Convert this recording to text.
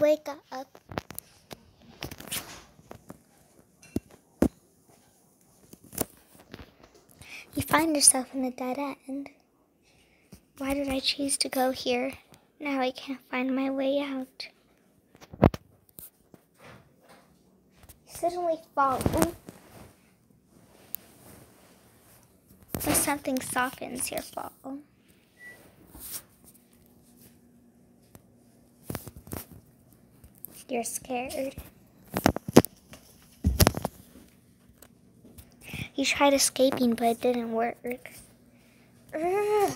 wake up. You find yourself in a dead end. Why did I choose to go here? Now I can't find my way out. You suddenly fall. Ooh. Or something softens your fall. You're scared. You tried escaping, but it didn't work. Ugh.